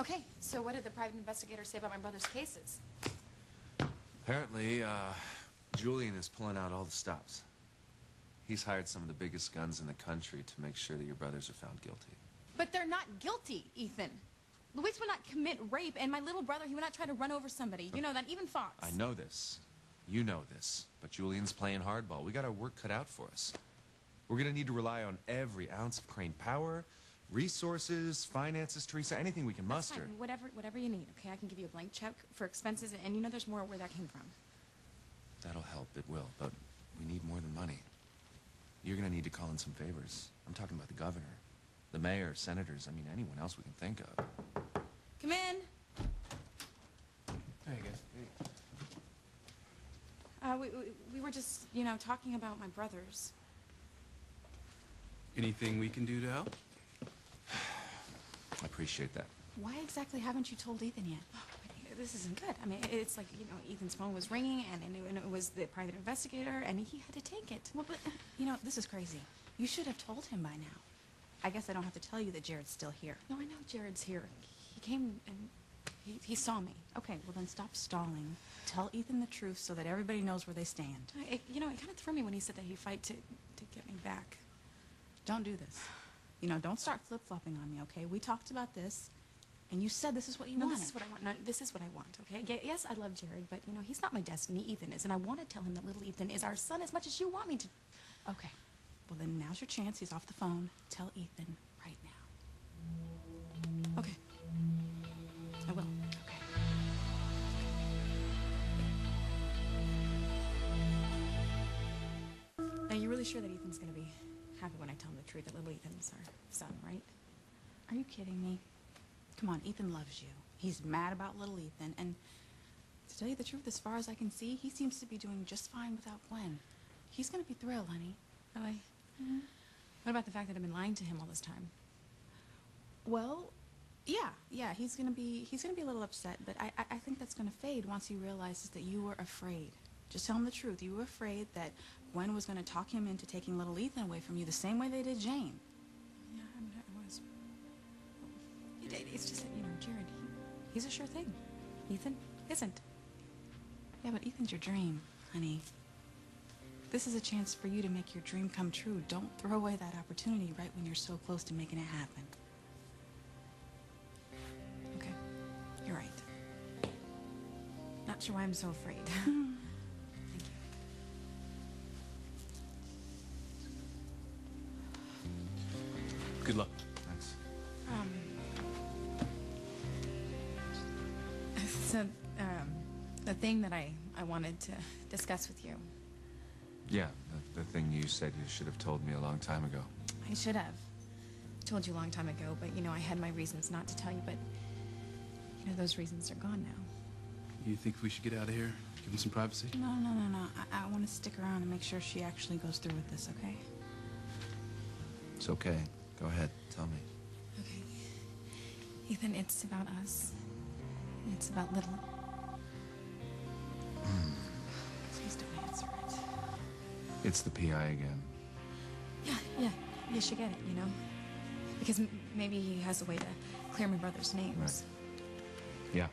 Okay, so what did the private investigator say about my brother's cases? Apparently, uh, Julian is pulling out all the stops. He's hired some of the biggest guns in the country to make sure that your brothers are found guilty. But they're not guilty, Ethan. Luis would not commit rape, and my little brother, he would not try to run over somebody. You know that, even Fox. I know this. You know this. But Julian's playing hardball. We got our work cut out for us. We're gonna need to rely on every ounce of Crane power, resources, finances, Theresa, anything we can That's muster. fine. Whatever, whatever you need, okay? I can give you a blank check for expenses, and you know there's more where that came from. That'll help, it will, but we need more than money. You're gonna need to call in some favors. I'm talking about the governor, the mayor, senators, I mean anyone else we can think of. Come in. There you go. Uh, we, we, we were just, you know, talking about my brothers. Anything we can do to help? I appreciate that. Why exactly haven't you told Ethan yet? Oh, this isn't good. I mean, it's like, you know, Ethan's phone was ringing, and, and, it, and it was the private investigator, and he had to take it. Well, but, you know, this is crazy. You should have told him by now. I guess I don't have to tell you that Jared's still here. No, I know Jared's here. He came and he, he saw me. Okay, well then stop stalling. Tell Ethan the truth so that everybody knows where they stand. I, it, you know, it kind of threw me when he said that he'd fight to, to get me back. Don't do this. You know, don't start flip-flopping on me, okay? We talked about this, and you said this is what you No, wanted. this is what I want. No, this is what I want, okay? Ye- Yes, I love Jared, but, you know, he's not my destiny. Ethan is, and I want to tell him that little Ethan is our son as much as you want me to. Okay. Well, then now's your chance. He's off the phone. Tell Ethan right now. Okay. I will. Okay. Now, you're really sure that Ethan's going to be happy when I tell him the truth that little Ethan's our son, right? Are you kidding me? Come on, Ethan loves you. He's mad about little Ethan, and to tell you the truth, as far as I can see, he seems to be doing just fine without Gwen. He's gonna be thrilled, honey. Really? Mm-hmm. What about the fact that I've been lying to him all this time? Well, yeah, yeah, he's gonna be he's gonna be a little upset, but I I, I think that's gonna fade once he realizes that you were afraid. Just tell him the truth. You were afraid that Gwen was gonna talk him into taking little Ethan away from you the same way they did Jane. Yeah, I, mean, I was. It- it's just that, you know, Jared, he, he's a sure thing. Ethan isn't. Yeah, but Ethan's your dream, honey. This is a chance for you to make your dream come true. Don't throw away that opportunity right when you're so close to making it happen. Okay, you're right. Not sure why I'm so afraid. Good luck. Thanks. Um. So, um, the thing that I, I wanted to discuss with you, Yeah, the, the thing you said you should have told me a long time ago. I should have told you a long time ago, but you know, I had my reasons not to tell you, but you know, those reasons are gone now. You think we should get out of here? Give him some privacy? No, no, no, no. I, I want to stick around and make sure she actually goes through with this, okay? It's okay. Go ahead. Tell me. Okay. Ethan, it's about us. It's about little. Hmm. Please don't answer it. It's the PI again. Yeah, yeah. You should get it, you know? Because m- maybe he has a way to clear my brother's names. Right. Yeah.